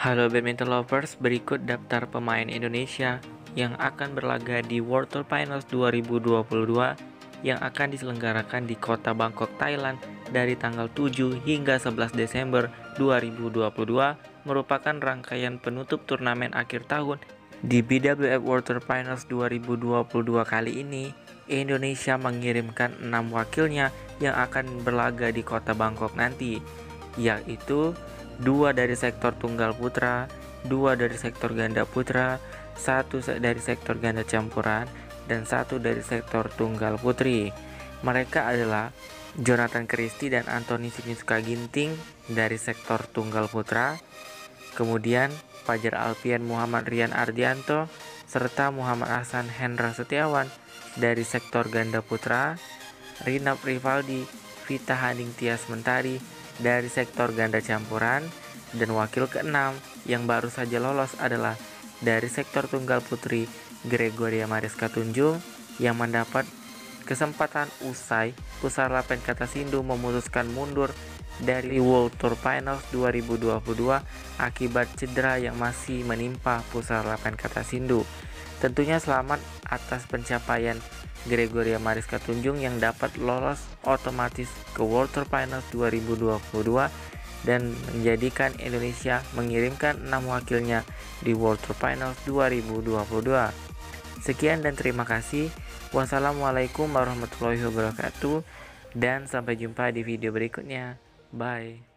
Halo badminton lovers, berikut daftar pemain Indonesia yang akan berlaga di World Tour Finals 2022 yang akan diselenggarakan di kota Bangkok, Thailand dari tanggal 7 hingga 11 Desember 2022 merupakan rangkaian penutup turnamen akhir tahun. Di BWF World Tour Finals 2022 kali ini, Indonesia mengirimkan enam wakilnya yang akan berlaga di kota Bangkok nanti, yaitu dua dari sektor tunggal putra, dua dari sektor ganda putra, satu dari sektor ganda campuran, dan satu dari sektor tunggal putri. Mereka adalah Jonathan Christie dan Anthony Sinisuka Ginting dari sektor tunggal putra, kemudian Fajar Alfian Muhammad Rian Ardianto, serta Muhammad Hasan Hendra Setiawan dari sektor ganda putra, Rina Rivaldi, Vita Haning Tias Mentari dari sektor ganda campuran dan wakil keenam yang baru saja lolos adalah dari sektor tunggal putri Gregoria Mariska Tunjung yang mendapat kesempatan usai Pusara Kata Sindu memutuskan mundur dari World Tour Finals 2022 akibat cedera yang masih menimpa Pusara Kata Sindu. Tentunya selamat atas pencapaian Gregoria Mariska Tunjung yang dapat lolos otomatis ke World Tour Finals 2022 dan menjadikan Indonesia mengirimkan enam wakilnya di World Tour Finals 2022. Sekian dan terima kasih. Wassalamualaikum warahmatullahi wabarakatuh dan sampai jumpa di video berikutnya. Bye.